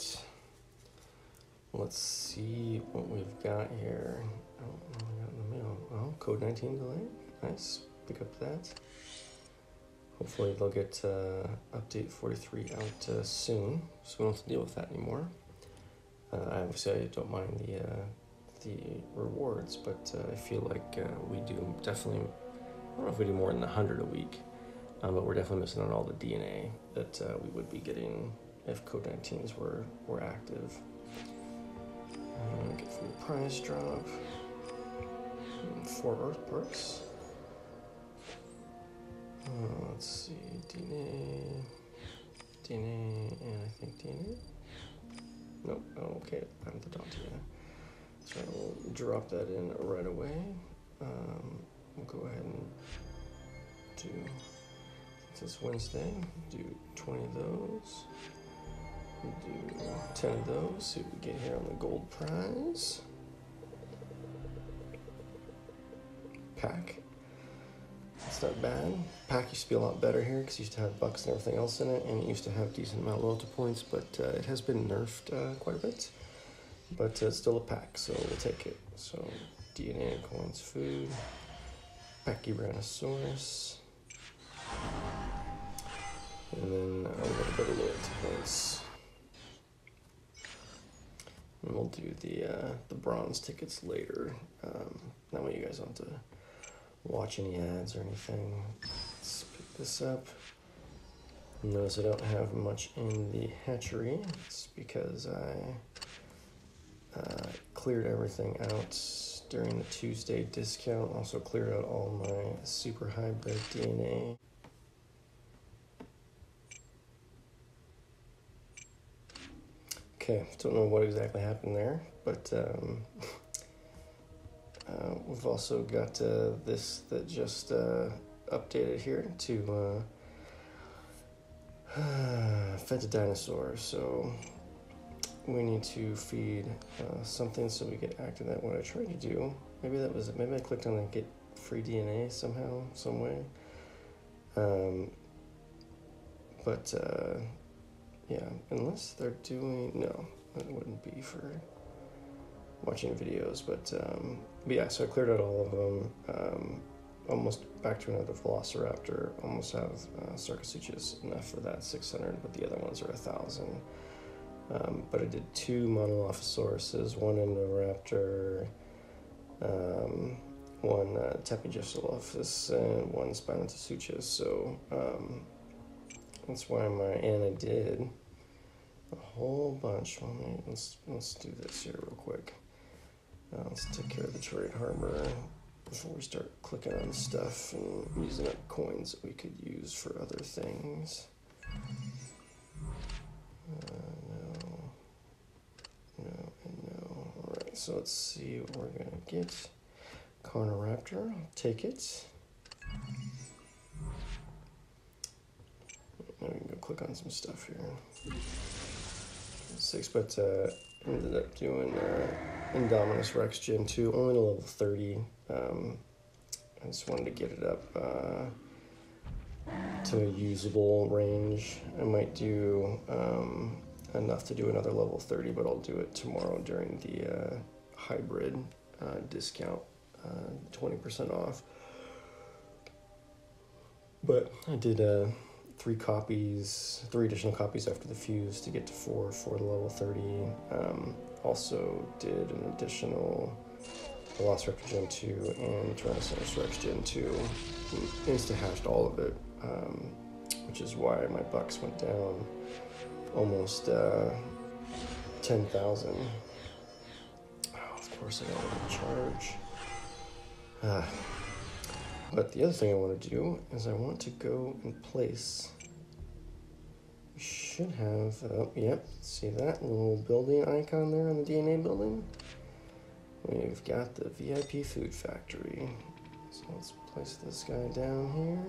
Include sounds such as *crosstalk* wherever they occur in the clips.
right. Let's see what we've got here. Oh, got in the mail? Oh, code 19 delay. Nice. Pick up that. Hopefully they'll get uh, update 43 out uh, soon, so we don't have to deal with that anymore. Uh, I obviously I don't mind the uh, the rewards, but uh, I feel like uh, we do definitely. I don't know if we do more than 100 a week, um, but we're definitely missing on all the DNA that uh, we would be getting if code 19s were were active. Uh, get from the prize drop. And Four Earth Perks. Uh, let's see, DNA, DNA, and I think DNA. Nope. Oh, okay, I'm the Dantia. So I'll drop that in right away. Um, we'll go ahead and do. Since it's Wednesday, do 20 of those. Do 10 of those. See what we get here on the gold prize. Pack. It's not bad. Pack used to be a lot better here because it used to have bucks and everything else in it, and it used to have decent amount of loyalty points, but uh, it has been nerfed uh, quite a bit. But uh, it's still a pack, so we'll take it. So DNA, coins, food, Pachyrhinosaurus, and then a little bit of loyalty points. And we'll do the uh, the bronze tickets later. Um, that way you guys don't have to watch any ads or anything. Let's pick this up. Notice I don't have much in the hatchery. It's because I uh, cleared everything out during the Tuesday discount. Also cleared out all my super hybrid DNA. Okay, don't know what exactly happened there, but um, *laughs* uh, we've also got uh, this that just uh, updated here to uh, *sighs* fed to dinosaurs. So we need to feed uh, something so we get active That what I tried to do. Maybe that was it. Maybe I clicked on the get free DNA somehow, some way. Um, but uh, yeah, unless they're doing no, it wouldn't be for watching videos. But, um, but yeah, so I cleared out all of them. Um, almost back to another Velociraptor. Almost have uh, Sarcosuchus enough for that 600, but the other ones are a thousand. Um, but I did two Monolophosauruses, one Indoraptor, um, one uh, and one Spinotasuchus. So um, that's why my and I did a whole bunch. Me let's let's do this here real quick. Uh, let's take care of the trade harbor before we start clicking on stuff and using up coins that we could use for other things. Uh, no, no, no. All right, so let's see what we're gonna get. Carnoraptor, I'll take it. Now we can go click on some stuff here. Six, but uh, ended up doing uh, Indominus Rex Gen 2, only to level 30. Um, I just wanted to get it up uh, to a usable range. I might do um, enough to do another level 30, but I'll do it tomorrow during the uh, hybrid uh, discount, uh, 20% off. But I did uh, three copies, three additional copies after the fuse to get to four for the level 30. Um, also did an additional Velociraptor Gen 2 and Tyrannosaurus Rex Gen 2. Insta hashed all of it, um, which is why my bucks went down almost uh, 10,000. Oh, of course, I got to charge. Ah. But the other thing I want to do is I want to go and place. We should have, oh, yep, see that little building icon there on the DNA building? We've got the VIP food factory. So let's place this guy down here.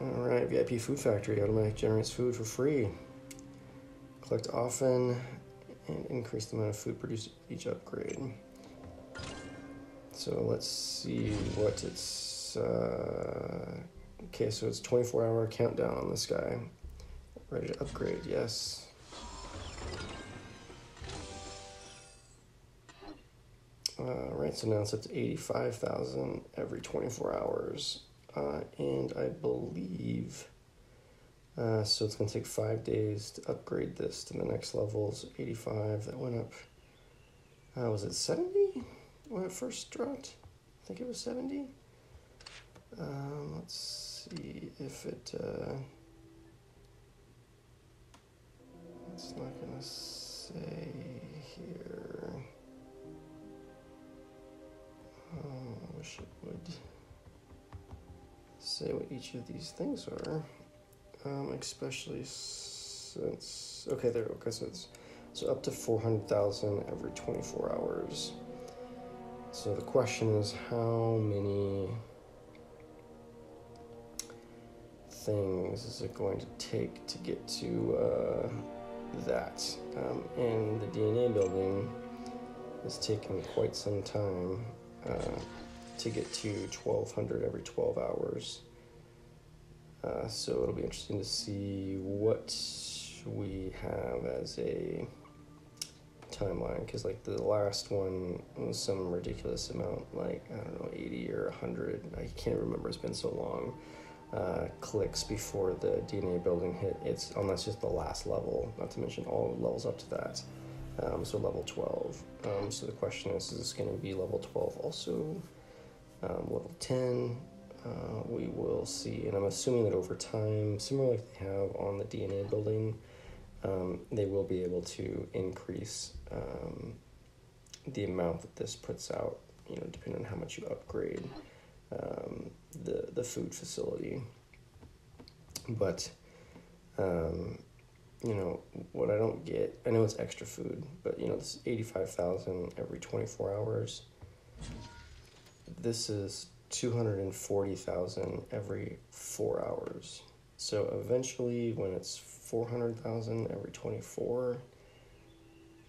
All right, VIP food factory automatic generates food for free. Collect often and increase the amount of food produced each upgrade. So let's see what it's. Uh, okay, so it's 24 hour countdown on this guy. Ready to upgrade, yes. Uh, right, so now it's up to 85,000 every 24 hours. Uh, and I believe, uh, so it's going to take five days to upgrade this to the next levels. 85, that went up, uh, was it 70 when it first dropped? I think it was 70. Um, let's see if it, uh, it's not going to say here. Oh, I wish it would say what each of these things are, um, especially since okay, there. Okay, so it's so up to four hundred thousand every twenty four hours. So the question is, how many things is it going to take to get to uh, that? Um, and the DNA building is taking quite some time uh, to get to 1200 every 12 hours. Uh, so it'll be interesting to see what we have as a timeline because like the last one was some ridiculous amount like i don't know 80 or 100 i can't remember it's been so long uh, clicks before the dna building hit it's that's just the last level not to mention all levels up to that um, so level 12. Um, so the question is, is this going to be level 12 also? Um, level 10, uh, we will see. And I'm assuming that over time, similar like they have on the DNA building, um, they will be able to increase um, the amount that this puts out, you know, depending on how much you upgrade um, the, the food facility. But um, you know, what I don't get, I know it's extra food, but you know, this 85,000 every 24 hours. This is 240,000 every 4 hours. So eventually when it's 400,000 every 24,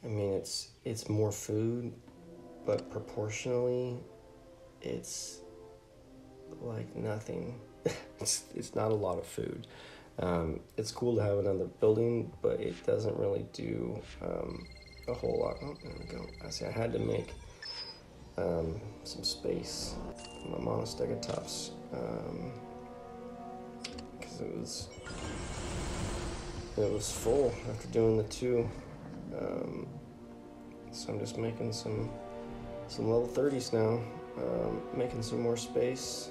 I mean it's it's more food, but proportionally it's like nothing. *laughs* it's it's not a lot of food. Um, it's cool to have another building, but it doesn't really do um, a whole lot. Oh, there we go. I see. I had to make um, some space for my monostegatops because um, it was it was full after doing the two. Um, so I'm just making some some level 30s now, um, making some more space.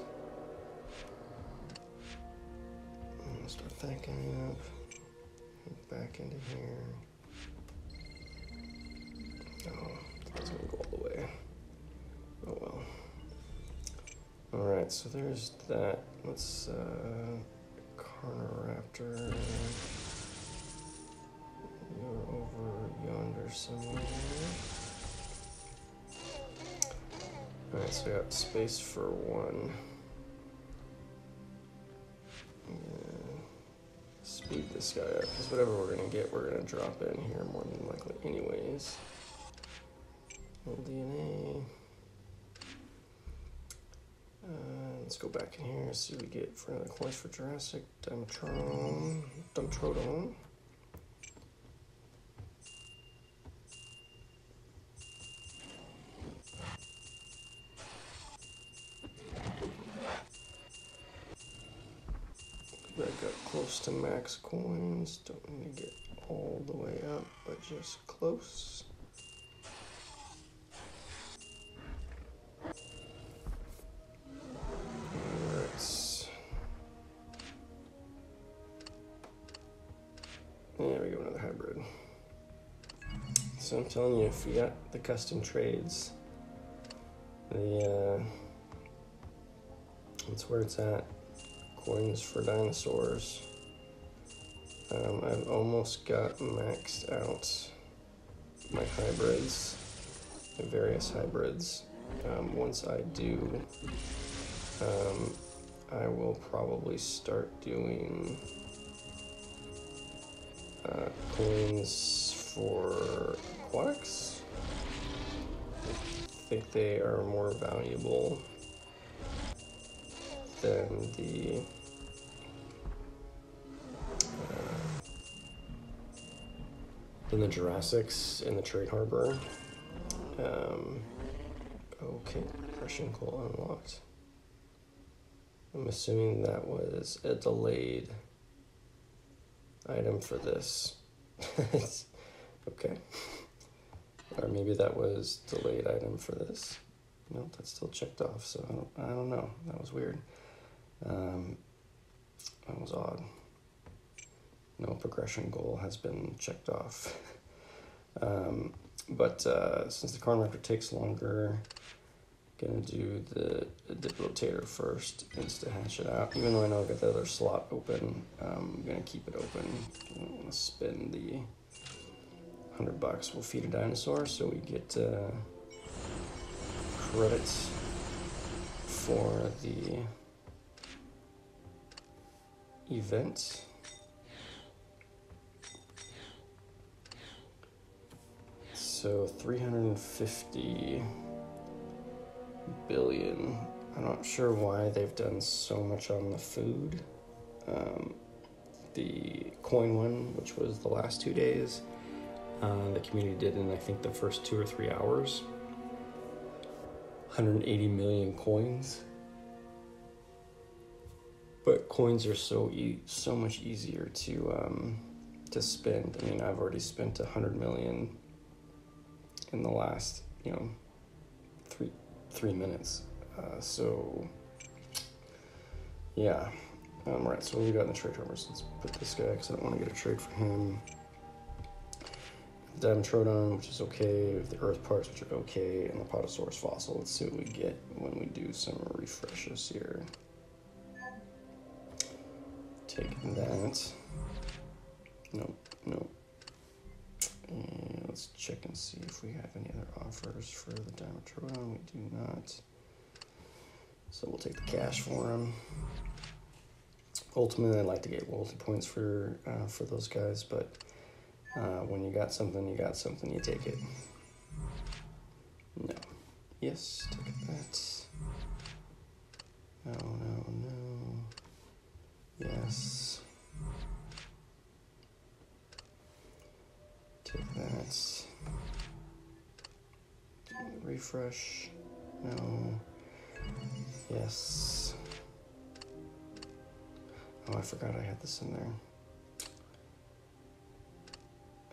Start backing up back into here. Oh, that's gonna go all the way. Oh well. Alright, so there's that. Let's, uh, Carnoraptor. You're over yonder somewhere. Alright, so we got space for one. speed this guy up, because whatever we're going to get, we're going to drop in here more than likely anyways. DNA. Uh, let's go back in here, and see what we get for another quest for Jurassic Dumbtron, Dumbtrodon. close to max coins. Don't need to get all the way up, but just close. There we go, another hybrid. So I'm telling you, if we got the custom trades, the uh, that's where it's at. Coins for dinosaurs. Um, I've almost got maxed out my hybrids, various hybrids. Um, once I do, um, I will probably start doing uh, coins for aquatics. I think they are more valuable than the Then the Jurassics in the Trade Harbor. Um, okay, crushing coal unlocked. I'm assuming that was a delayed item for this. *laughs* okay. Or maybe that was delayed item for this. No, that's still checked off, so I don't, I don't know. That was weird. Um, that was odd. No progression goal has been checked off. *laughs* um, but uh, since the corn raptor takes longer, gonna do the, the diplotator first instead to hatch it out. Even though I know I've got the other slot open, um, I'm gonna keep it open. I'm gonna spend the hundred bucks. We'll feed a dinosaur so we get uh, credits for the event. So 350 billion. I'm not sure why they've done so much on the food. Um, the coin one, which was the last two days, uh, the community did in I think the first two or three hours. 180 million coins. But coins are so e- so much easier to um, to spend. I mean, I've already spent a 100 million in the last you know three three minutes. Uh, so yeah, um, right. So we got in the trade rumors. Let's put this guy because I don't want to get a trade for him. The Dimetrodon, which is okay. The Earth parts, which are okay, and the Potosaurus fossil. Let's see what we get when we do some refreshes here. Take that. Nope, nope. And let's check and see if we have any other offers for the Dimetrodon. We do not. So we'll take the cash for them. Ultimately, I'd like to get loyalty points for uh, for those guys, but uh, when you got something, you got something. You take it. No. Yes, take that. No, no, no. Yes. Take that. Refresh. No. Yes. Oh, I forgot I had this in there.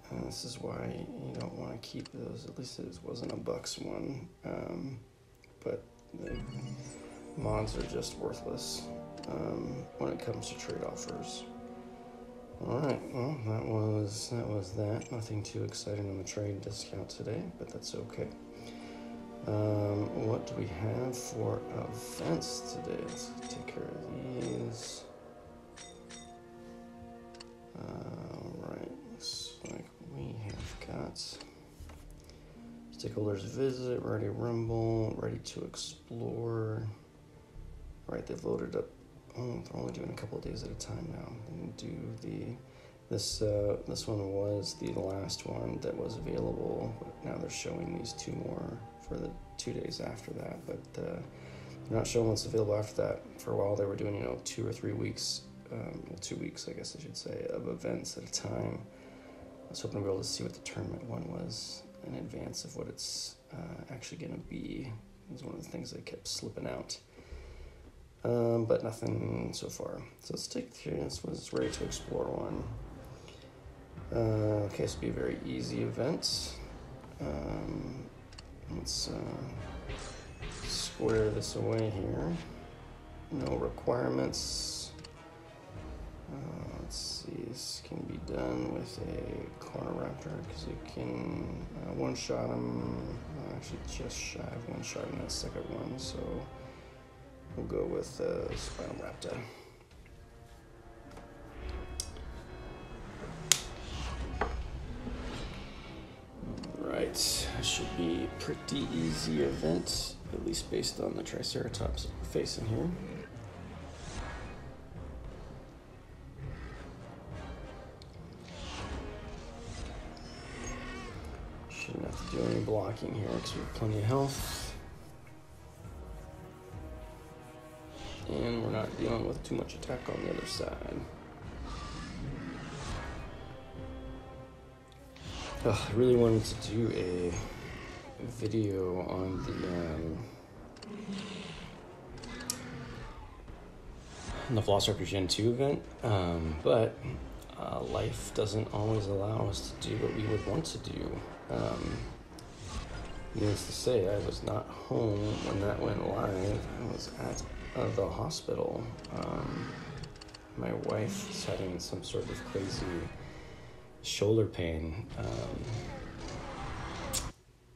And this is why you don't want to keep those. At least it wasn't a Bucks one. Um, but the mods are just worthless um, when it comes to trade offers. All right, well that was that was that. Nothing too exciting on the trade discount today, but that's okay. Um, what do we have for events today? Let's take care of these. All right, looks like we have got stakeholders visit, ready rumble, ready to explore. All right, they've loaded up oh, they're only doing a couple of days at a time now. And do the this uh, this one was the last one that was available, but now they're showing these two more for the two days after that. But uh, they're not showing what's available after that. For a while, they were doing you know two or three weeks, um, well, two weeks I guess I should say, of events at a time. I was hoping to be able to see what the tournament one was in advance of what it's uh, actually going to be. It was one of the things that kept slipping out. Um, but nothing so far. So let's take three. This was ready to explore one. Uh, okay, this will be a very easy event. Um, let's uh, square this away here. No requirements. Uh, let's see, this can be done with a Carnoraptor because you can uh, one shot him. actually, just shy of one shot in that second one, so. We'll go with uh, Spinoraptor. Right, should be pretty easy event, at least based on the Triceratops facing here. Shouldn't have to do any blocking here because we have plenty of health. And we're not dealing with too much attack on the other side. Oh, I really wanted to do a video on the um, the Velociraptor Gen 2 event, um, but uh, life doesn't always allow us to do what we would want to do. Um, needless to say, I was not home when that went live. I was at uh, the hospital. Um, my wife is having some sort of crazy shoulder pain. Um,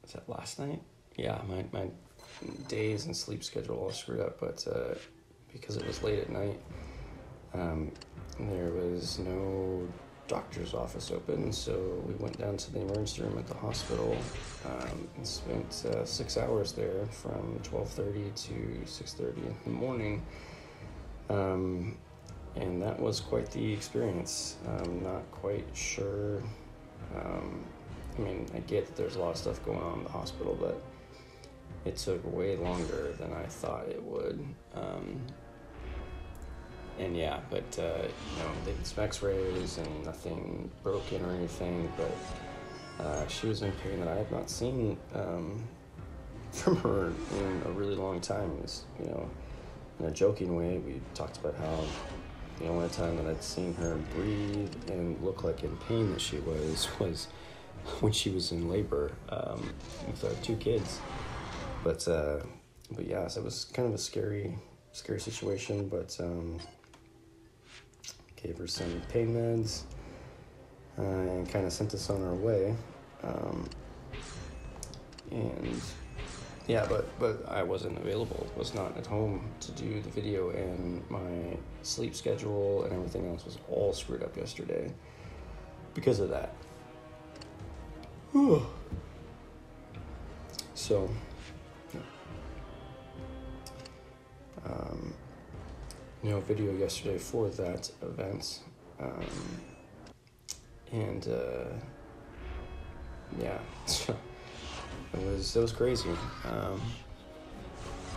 was that last night? Yeah, my, my days and sleep schedule all screwed up, but uh, because it was late at night, um, there was no doctor's office open, so we went down to the emergency room at the hospital um, and spent uh, six hours there from 12.30 to 6.30 in the morning. Um, and that was quite the experience. I'm not quite sure. Um, I mean, I get that there's a lot of stuff going on in the hospital, but it took way longer than I thought it would. Um, and yeah, but uh, you know, they did some X-rays and nothing broken or anything. But uh, she was in pain that I have not seen um, *laughs* from her in a really long time. Was, you know, in a joking way, we talked about how the only time that I'd seen her breathe and look like in pain that she was *laughs* was when she was in labor um, with our two kids. But uh, but yeah, so it was kind of a scary scary situation. But um, gave her some pain meds, uh, and kind of sent us on our way. Um, and yeah, but but I wasn't available. Was not at home to do the video, and my sleep schedule and everything else was all screwed up yesterday because of that. *sighs* so. Um, know, video yesterday for that event. Um, and uh, yeah, *laughs* it was it was crazy. Um,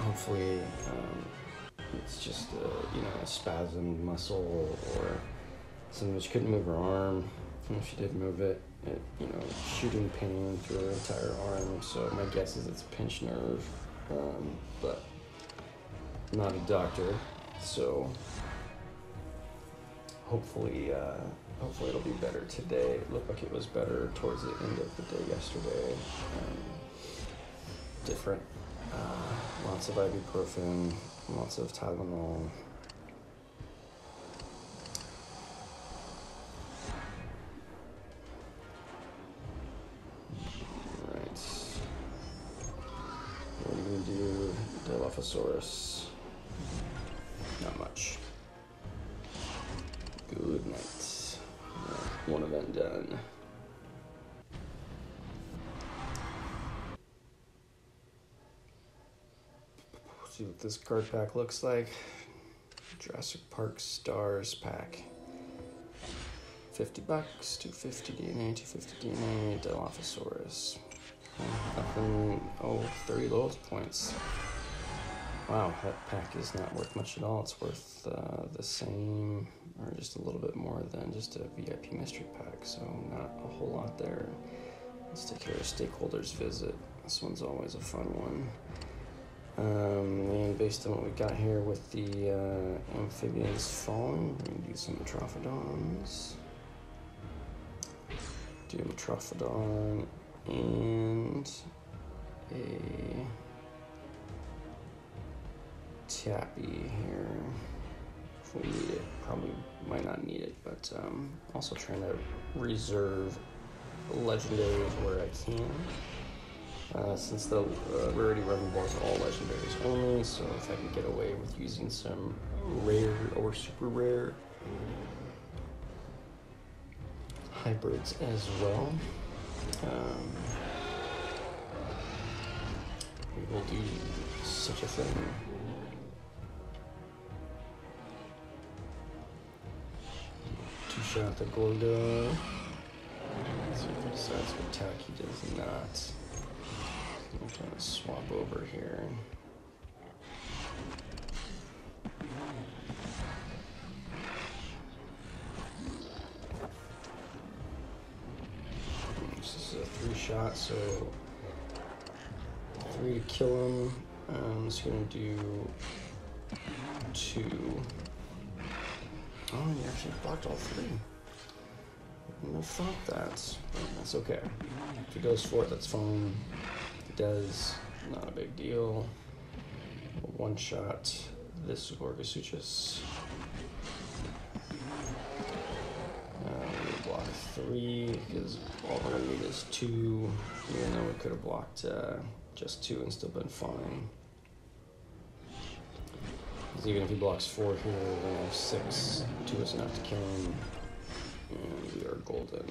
hopefully, um, it's just a, you know a spasm muscle or something. She couldn't move her arm. If she did move it, it you know shooting pain through her entire arm. So my guess is it's a pinched nerve, um, but not a doctor. So hopefully, uh, hopefully it'll be better today. It looked like it was better towards the end of the day yesterday. Um, different. Uh, lots of ibuprofen, lots of Tylenol. Right. What gonna do, Dilophosaurus? See what this card pack looks like. Jurassic Park Stars pack. 50 bucks, 250 DNA, 250 DNA, Dilophosaurus. Nothing, oh, 30 loyalty points. Wow, that pack is not worth much at all. It's worth uh, the same, or just a little bit more than just a VIP mystery pack, so not a whole lot there. Let's take care of stakeholders visit. This one's always a fun one. Um, and based on what we got here with the uh, amphibians falling, we're gonna do some Metrophodons. Do a Metrophodon and a Tappy here. If we need it, probably might not need it, but um, also trying to reserve legendaries where I can. Uh, since the uh, rarity balls are all legendaries only, so if I can get away with using some rare or super rare hybrids as well, um, we will do such a thing. shot the. Let's see if he decides to attack. He does not. I'm trying to swap over here. This is a three shot, so three to kill him. Um, I'm just gonna do two. Oh, you actually blocked all three. Have thought that. That's okay. If he goes for it, that's fine. Does, not a big deal. One shot. This Gorgosuchus. Uh, block three because all we're gonna need is two. Even though we could have blocked uh, just two and still been fine. 'Cause even if he blocks four here, then we have six. Two is enough to kill him. And we are golden.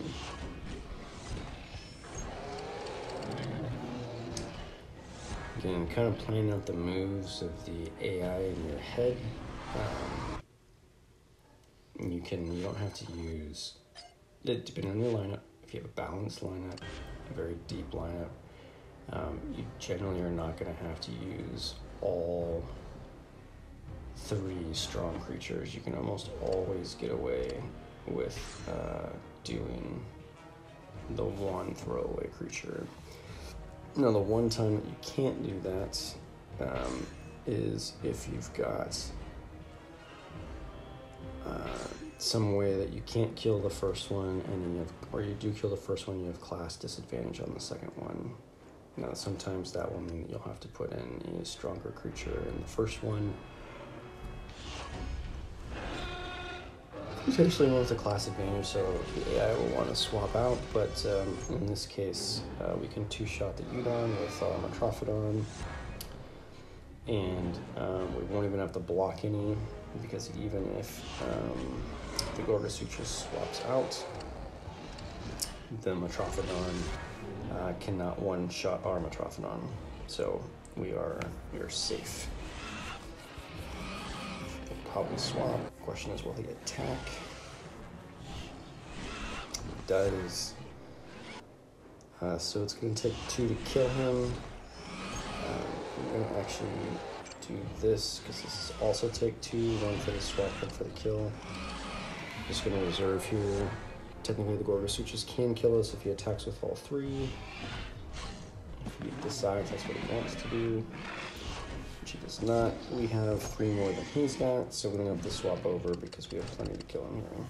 Again, kind of playing out the moves of the AI in your head. Um, you can, you don't have to use, depending on your lineup, if you have a balanced lineup, a very deep lineup, um, you generally are not going to have to use all three strong creatures. You can almost always get away with uh, doing the one throwaway creature. Now, the one time that you can't do that um, is if you've got uh, some way that you can't kill the first one, and then you have, or you do kill the first one, you have class disadvantage on the second one. Now, sometimes that will mean that you'll have to put in a stronger creature in the first one. Potentially one with a classic advantage, so the AI will want to swap out, but um, in this case, uh, we can two-shot the Udon with uh, Metrophodon, and um, we won't even have to block any, because even if um, the Gorgosuchus swaps out, the Metrophodon uh, cannot one-shot our Metrophodon, so we are we are safe. Probably swap. Question is, will he attack? He does. Uh, so it's going to take two to kill him. Um, I'm going to actually do this because this is also take two, one for the swap, one for the kill. Just going to reserve here. Technically, the Gorgosuchus can kill us if he attacks with all three. If he decides that's what he wants to do, he does not. We have three more than he's got, so we don't have to swap over because we have plenty to kill him here.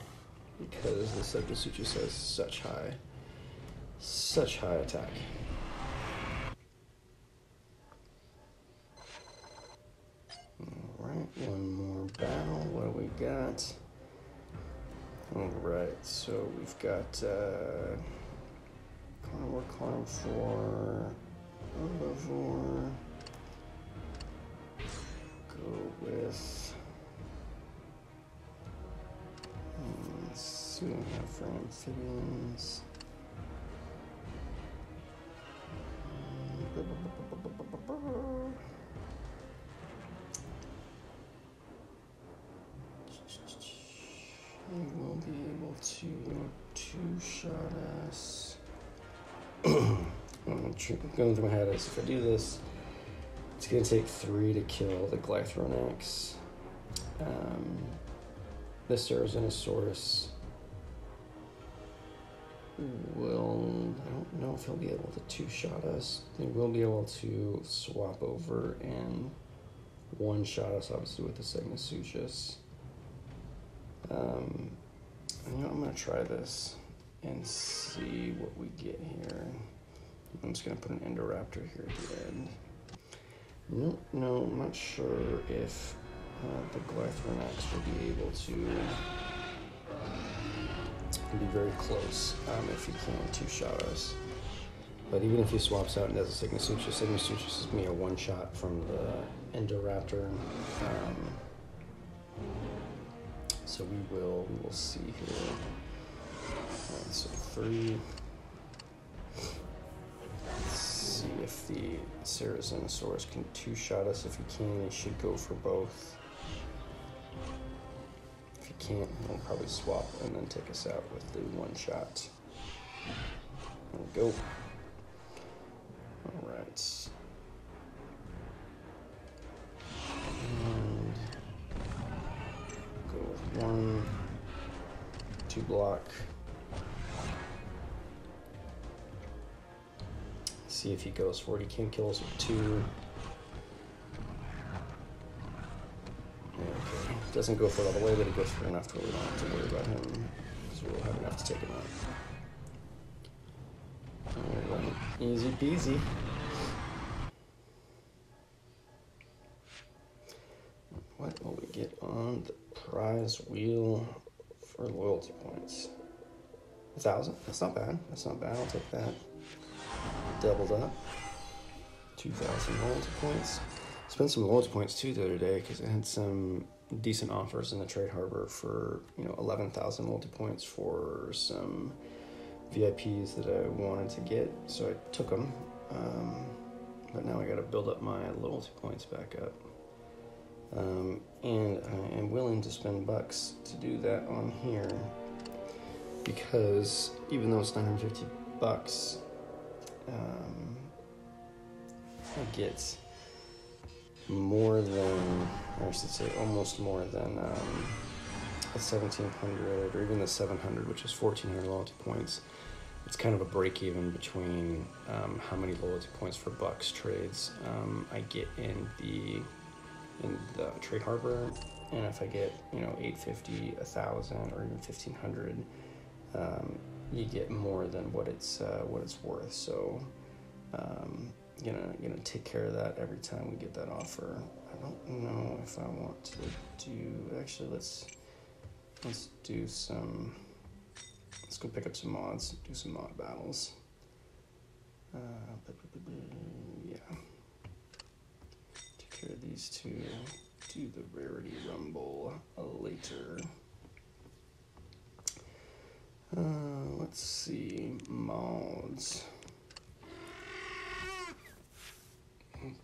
Because the Gorgosuchus has such high, such high attack. Alright, one more battle. What do we got? Alright, so we've got uh Carnivore, Carnivore, Herbivore. Go with hmm, let's see what we have for amphibians. He will be able to two shot us. *coughs* I'm going through my head is if I do this, it's gonna take three to kill the Glythronax. Um, the Cerazenosaurus will. I don't know if he'll be able to two shot us. He will be able to swap over and one shot us, obviously, with the Segnosuchus. Um, know, I'm gonna try this and see what we get here. I'm just gonna put an Indoraptor here at the end. No, no, I'm not sure if uh, the Glythronax will be able to be very close um, if he can two-shot us. But even if he swaps out and does a Segnosuchus, Segnosuchus is me a one-shot from the Indoraptor. Um, so we will we will see here. Alright, so three. See if the Cerazenosaurus can two shot us. If he can, he should go for both. If he can't, he'll probably swap and then take us out with the one shot. There we go. Alright. And go with one, two block. See if he goes for it. He can kill us with two. Okay, doesn't go for it all the way, but he goes for enough to where we don't have to worry about him. Because we'll have enough to take him out. Easy peasy. What will we get on the prize wheel for loyalty points? A thousand? That's not bad. That's not bad. I'll take that. Doubled up. 2,000 loyalty points. Spent some loyalty points too the other day because I had some decent offers in the trade harbor for, you know, 11,000 loyalty points for some VIPs that I wanted to get. So I took them. Um, but now I got to build up my loyalty points back up. Um, and I am willing to spend bucks to do that on here because even though it's 950 bucks, um, I get more than, I should say, almost more than um, a 1700 or even the 700, which is 1400 loyalty points. It's kind of a break even between um, how many loyalty points for bucks trades um, I get in the in the trade harbor, and if I get you know 850, 1000, or even 1500 um, you get more than what it's uh, what it's worth. So, um, you know, know, take care of that every time we get that offer. I don't know if I want to do. Actually, let's let's do some. Let's go pick up some mods. Do some mod battles. Uh, yeah. Take care of these two. Do the rarity rumble later. Uh, let's see, mods.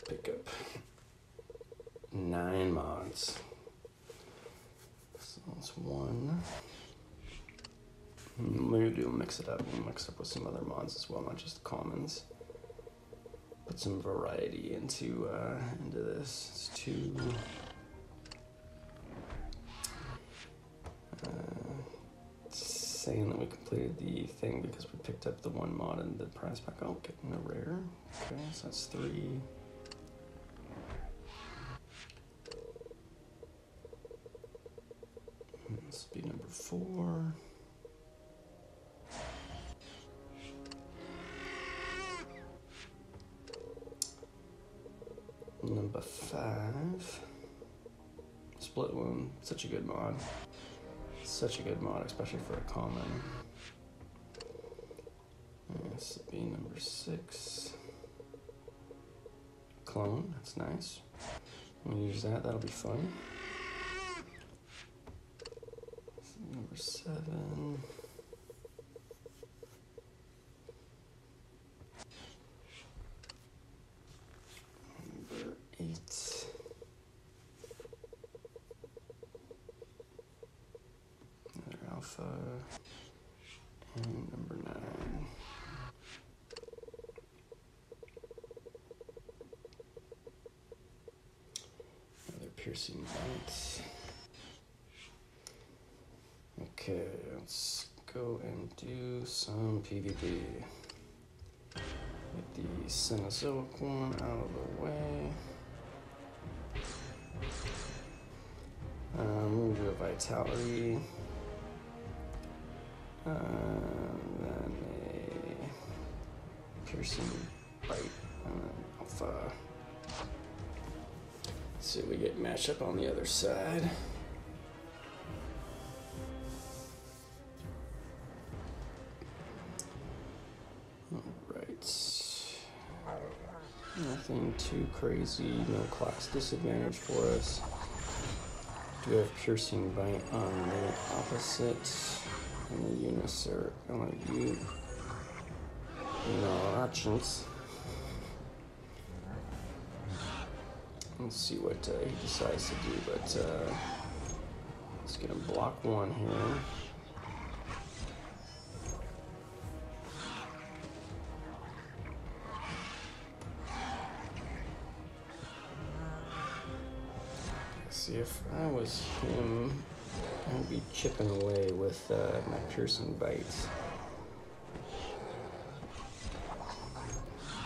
Pick up nine mods. So that's one. Maybe we'll mix it up. We'll mix up with some other mods as well, not just commons. Put some variety into uh, into this. It's two. Saying that we completed the thing because we picked up the one mod and the prize pack. Oh, getting a rare. Okay, so that's three. This be number four. Number five. Split wound, such a good mod. Such a good mod, especially for a common. This will be number six. Clone, that's nice. We'll use that, that'll be fun. Number seven. Number nine. Another piercing bite. Okay, let's go and do some PvP. Get the Cenozoic one out of the way. Um, we'll do a Vitality. Uh, then a piercing bite, and then alpha. Let's see if we get matched up on the other side. Nothing too crazy, no class disadvantage for us. Do have piercing bite on the opposite the units are going to you no actions. Let's see what uh, he decides to do, but uh, let's get him block one here. see if I was him. I'd be chipping away with uh, my piercing bites.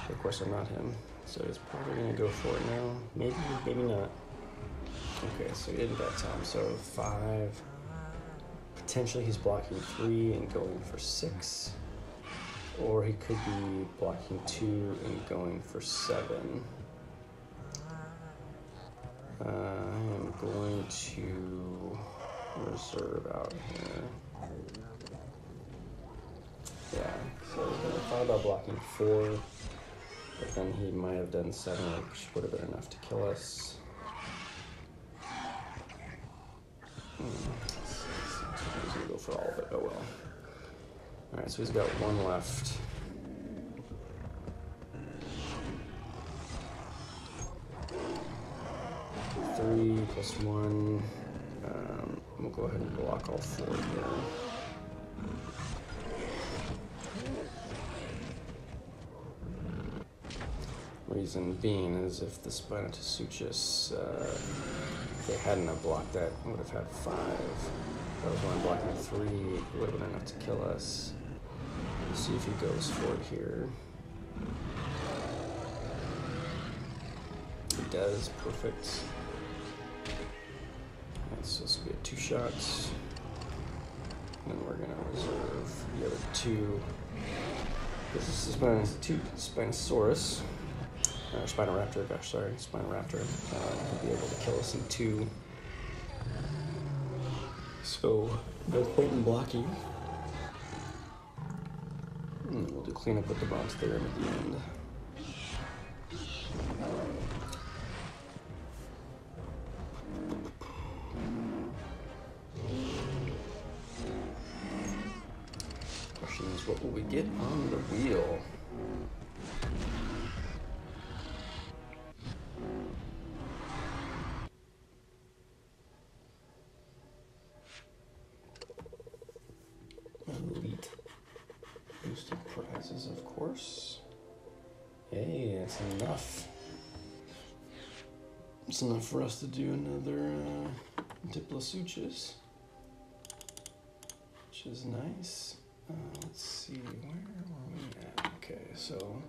Of course I'm not him. So he's probably gonna go for it now. Maybe, maybe not. Okay, so he didn't that time. So five. Potentially he's blocking three and going for six. Or he could be blocking two and going for seven. Uh, I am going to reserve out here. Yeah, so I thought about blocking four, but then he might have done seven, which would have been enough to kill us. Hmm, He's gonna go for all of it. Oh well. All right, so he's got one left. Three plus one. We'll go ahead and block all four here. Reason being is if the Spinotasuchus, uh, if they hadn't have blocked that, would have had five. That was one blocking three, it would have been enough to kill us. Let's see if he goes for it here. He does, perfect. That's supposed to be two shots. And we're gonna reserve the other two. This is Spinosaurus, two Spinosaurus. Uh, Spinoraptor, gosh, sorry, Spinoraptor. Uh, could be able to kill us in two. So, no potent blocking. And we'll do cleanup with the Monstarium at the end. Enough for us to do another uh, Diplasuchus, which is nice. Uh, let's see, where were we at? Okay, so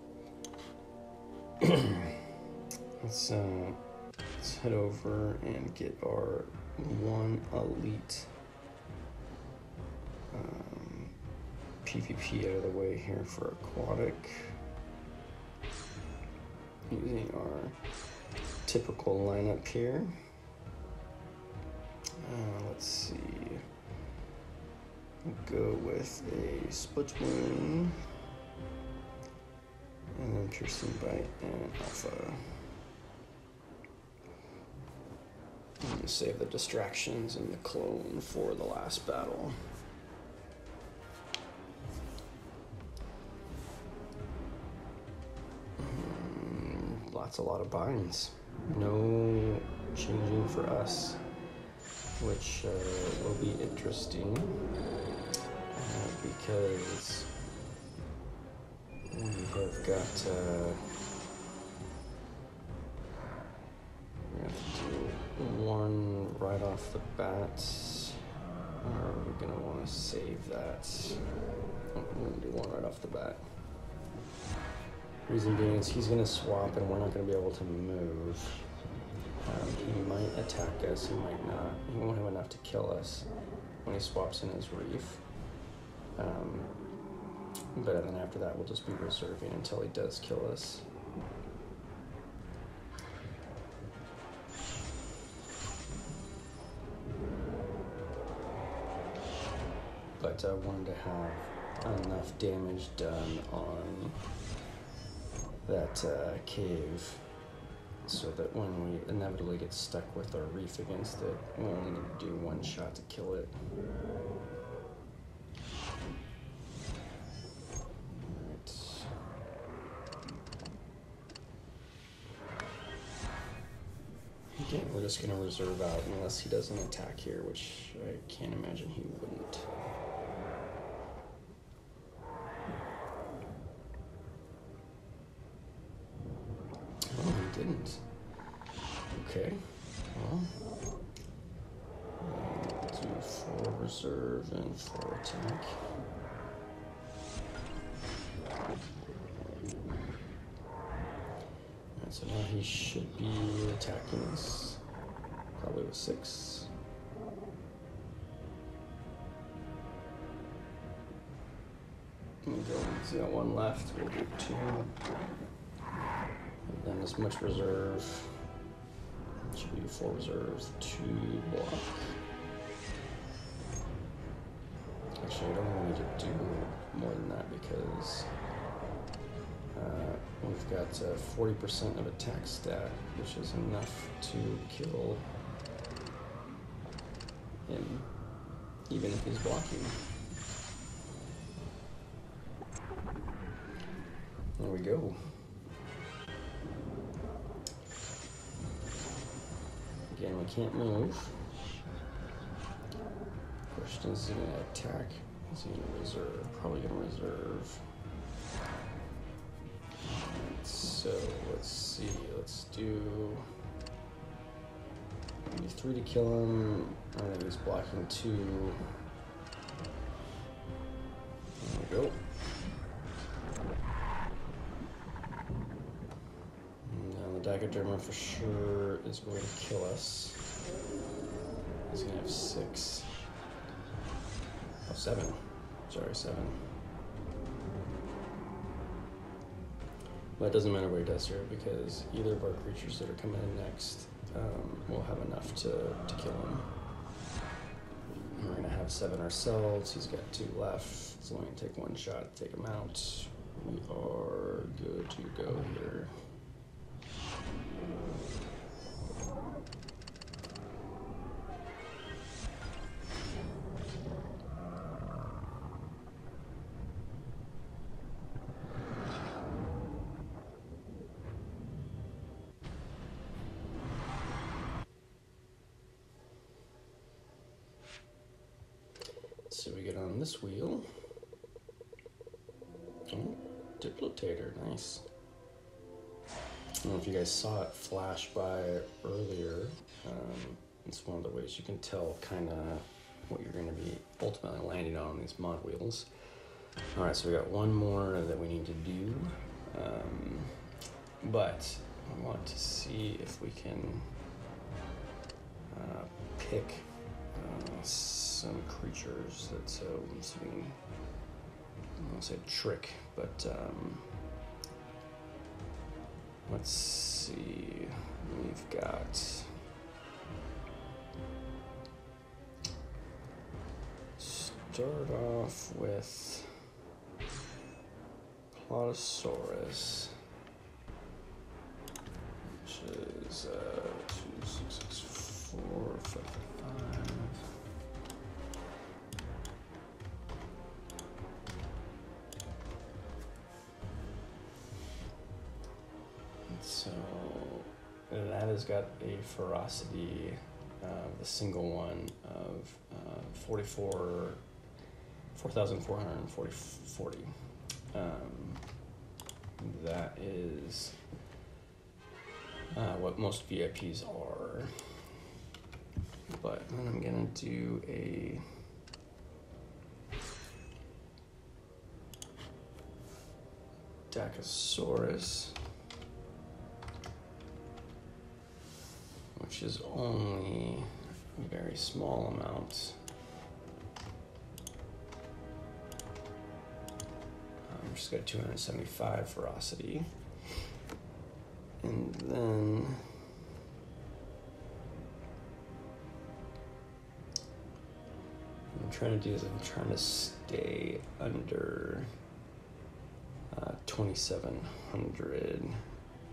*clears throat* let's uh, let's head over and get our one elite um, PvP out of the way here for aquatic. Using our typical lineup here. Uh, let's see. Go with a split wound, and then piercing bite and alpha. Save the distractions and the clone for the last battle. Mm, Lots, a lot of binds. No changing for us, which uh, will be interesting uh, because we have got. Uh, we have to do one right off the bat. Or are we gonna want to save that? We're gonna do one right off the bat. Reason being is he's gonna swap and we're not gonna be able to move. Um, he might attack us, he might not. He won't have enough to kill us when he swaps in his reef. Um, but then after that, we'll just be reserving until he does kill us. But I wanted to have enough damage done on that uh, cave so that when we inevitably get stuck with our reef against it, we only need to do one shot to kill it. Again, we're just gonna reserve out unless he does an attack here, which I can't imagine he wouldn't. And now he should be attacking us probably with six. Go. He's got one left. We'll do two. And then as much reserve. Should be four reserves. Two block. Actually, I don't want need to do more than that because uh, we've got uh, 40% of attack stat, which is enough to kill him, even if he's blocking. There we go. Again, we can't move. He gonna attack? Is he gonna reserve? Probably gonna reserve. So let's see. Let's do maybe three to kill him. I think he's blocking two. There we go. Now the Dagoderma for sure is going to kill us. He's gonna have six. Seven. Sorry, seven. But it doesn't matter what he does here because either of our creatures that are coming in next um, will have enough to, to kill him. We're gonna have seven ourselves. He's got two left. It's only gonna take one shot take him out. We are good to go here. Oh, Diplotator, nice. I don't know if you guys saw it flash by earlier. Um, it's one of the ways you can tell kind of what you're going to be ultimately landing on these mod wheels. All right, so we got one more that we need to do. Um, but I want to see if we can uh, pick uh, some creatures that see, I won't say trick, but um, let's see. We've got start off with Plotosaurus, which is uh, two, six, six, four, five. Got a ferocity, uh, the single one of uh, 44, 4,440. 40. Um, that is uh, what most VIPs are. But then I'm gonna do a Dakosaurus. Which is only a very small amount. I'm just got 275 ferocity. And then I'm trying to do is I'm trying to stay under uh, 2700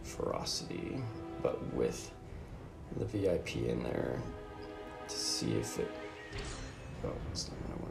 ferocity, but with the VIP in there to see if it. Oh, that's not what I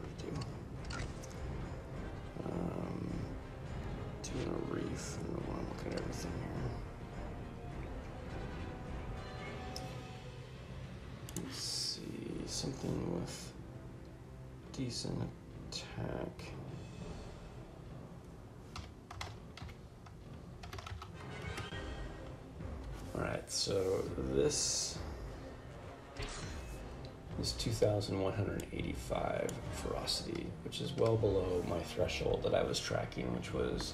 1,185 ferocity, which is well below my threshold that I was tracking, which was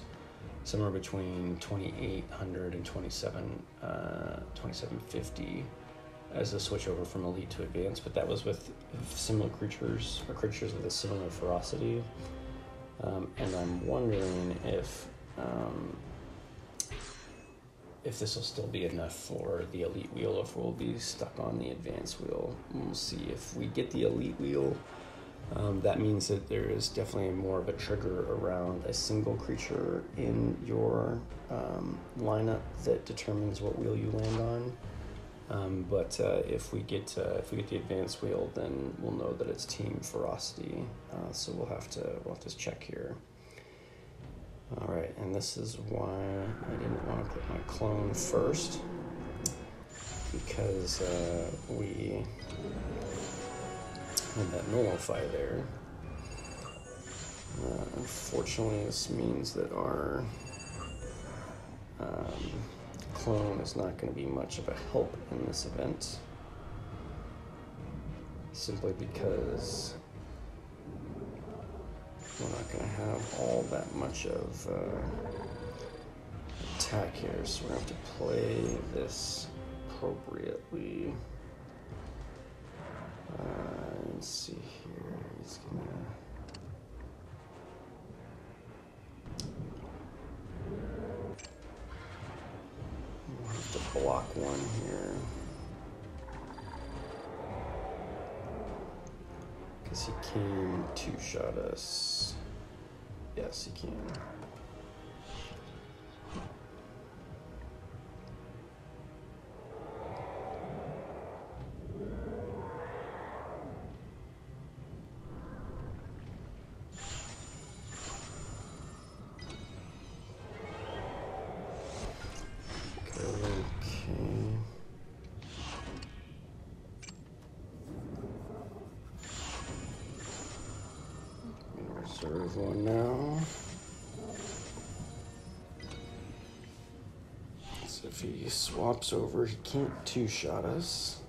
somewhere between 2,800 and 27, uh, 2,750 as a switchover from elite to advanced, but that was with similar creatures or creatures with a similar ferocity. Um, and I'm wondering if um, if this will still be enough for the elite wheel if we'll be stuck on the advanced wheel we'll see if we get the elite wheel um, that means that there is definitely more of a trigger around a single creature in your um, lineup that determines what wheel you land on. Um, but uh, if we get uh, if we get the advanced wheel, then we'll know that it's Team Ferocity. Uh, so we'll have to we'll have to check here. All right, and this is why I didn't want to put my clone first because uh, we and that nullify there. Uh, unfortunately, this means that our um, clone is not going to be much of a help in this event. Simply because we're not going to have all that much of uh, attack here, so we're going to have to play this appropriately. Uh, let's see here. He's gonna. We'll have to block one here. He can two shot us. Yes, he can. Gonna one now. So if he swaps over, he can't two shot us.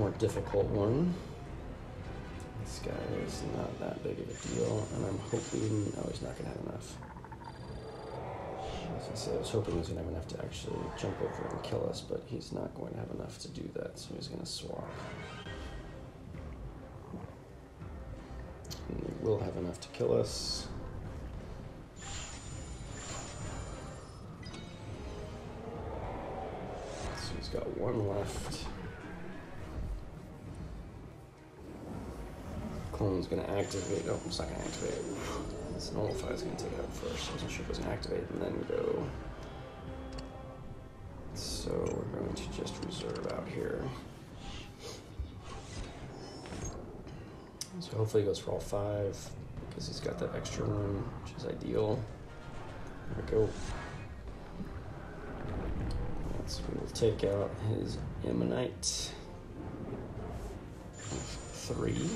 More difficult one. This guy is not that big of a deal, and I'm hoping. Oh, he's not going to have enough. I said, I was hoping he was going to have enough to actually jump over and kill us, but he's not going to have enough to do that, so he's going to swap. And he will have enough to kill us. So he's got one left. Clone's gonna activate. Oh, it's not gonna activate. This nullify is gonna take it out first. I wasn't sure it was gonna activate and then go. So we're going to just reserve out here. So hopefully he goes for all five because he's got that extra one, which is ideal. There we go. So we will take out his Ammonite. Three.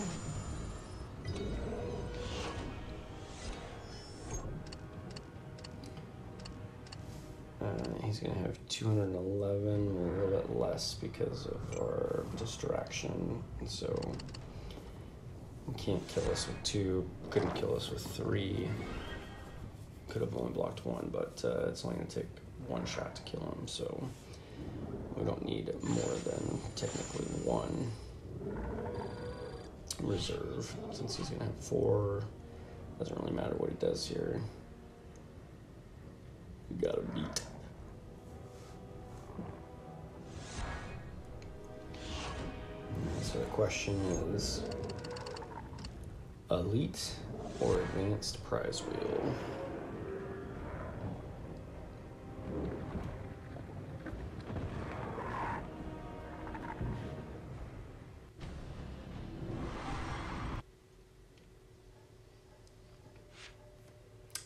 He's going to have 211, a little bit less because of our distraction. So he can't kill us with two, couldn't kill us with three. Could have only blocked one, but uh, it's only going to take one shot to kill him, so we don't need more than technically one reserve since he's going to have four. Doesn't really matter what he does here. You gotta beat. So the question is elite or advanced prize wheel?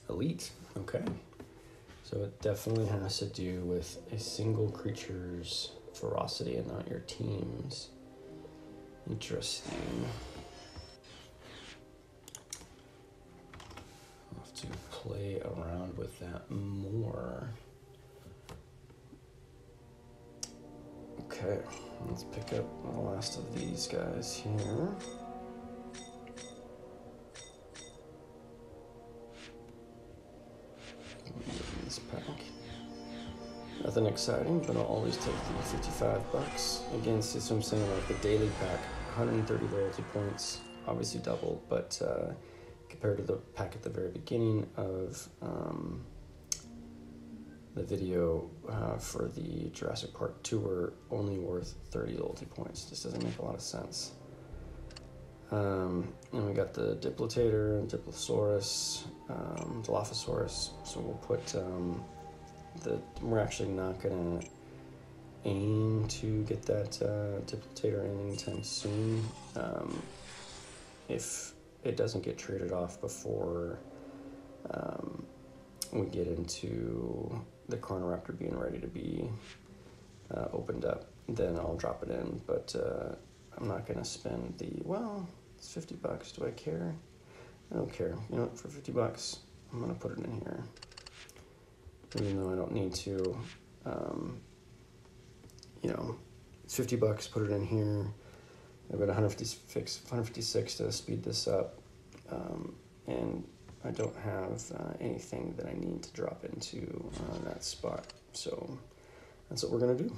Elite, okay. So it definitely has to do with a single creature's ferocity and not your team's. Interesting. I'll have to play around with that more. Okay, let's pick up the last of these guys here. This pack. Nothing exciting, but I'll always take the 55 bucks. Again, see what I'm saying, like the daily pack, 130 loyalty points, obviously double, but uh, compared to the pack at the very beginning of um, the video uh, for the Jurassic Park tour, only worth 30 loyalty points. Just doesn't make a lot of sense. Um, and we got the Diplotator and Diplosaurus, um, Dilophosaurus. So we'll put um, the. We're actually not gonna aim to get that uh, Diplotator anytime soon. Um, if it doesn't get traded off before um, we get into the Carnoraptor being ready to be uh, opened up, then I'll drop it in. But uh, I'm not gonna spend the well. It's fifty bucks. Do I care? I don't care. You know what? For fifty bucks, I'm gonna put it in here, even though I don't need to. Um, you know, it's fifty bucks. Put it in here. I've got 156, 156 to speed this up, um, and I don't have uh, anything that I need to drop into uh, that spot. So that's what we're gonna do.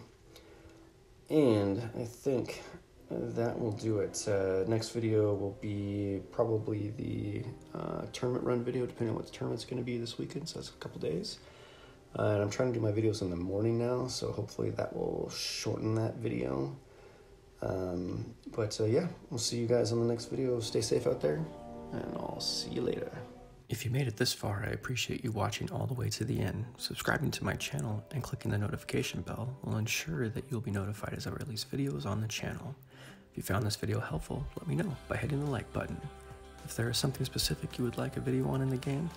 And I think that will do it. Uh, next video will be probably the uh, tournament run video, depending on what the tournament's to be this weekend. So that's a couple days. Uh, and I'm trying to do my videos in the morning now, so hopefully that will shorten that video. Um, but uh, yeah, we'll see you guys on the next video. Stay safe out there, and I'll see you later. If you made it this far, I appreciate you watching all the way to the end. Subscribing to my channel and clicking the notification bell will ensure that you'll be notified as I release videos on the channel. If you found this video helpful, let me know by hitting the like button. If there is something specific you would like a video on in the game,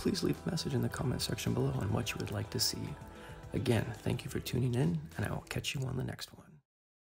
please leave a message in the comment section below on what you would like to see. Again, thank you for tuning in, and I will catch you on the next one.